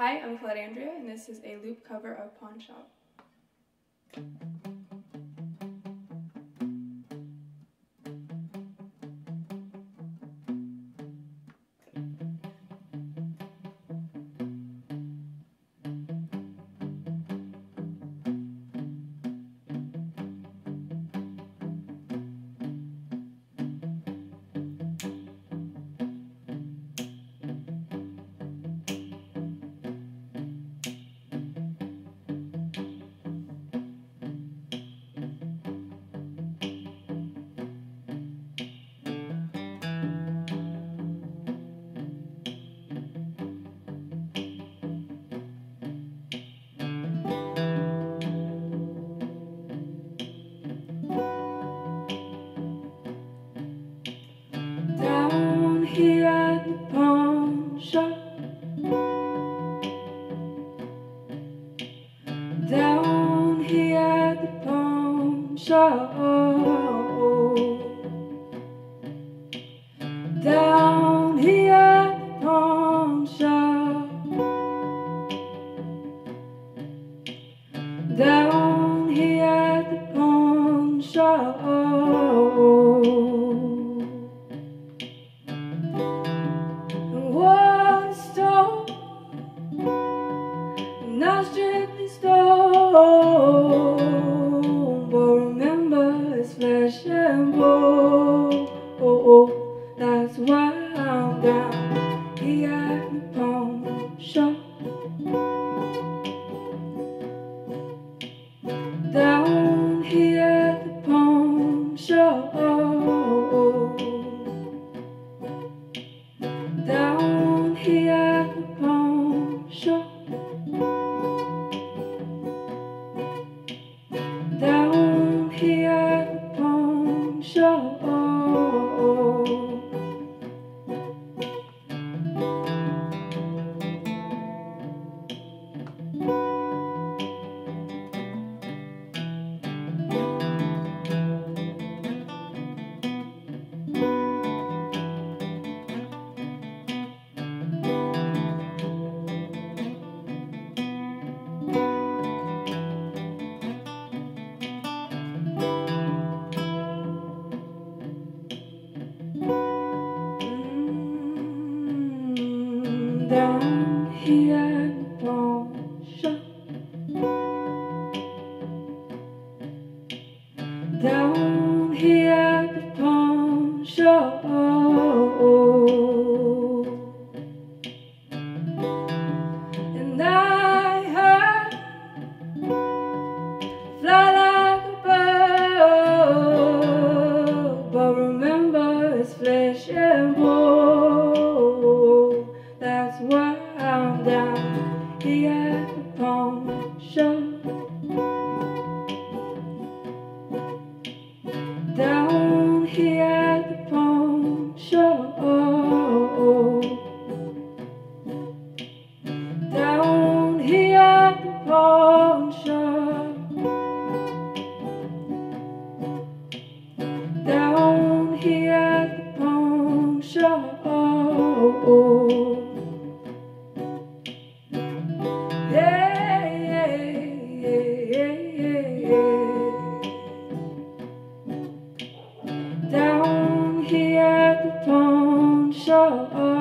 Hi, I'm Collette Andrea, and this is a loop cover of Pawn Shop. Shop Down here at the pawn shop Down here at the pawn shop was Down here. Down Down here at the pawn shop. Yeah. Down here at the pawn shop.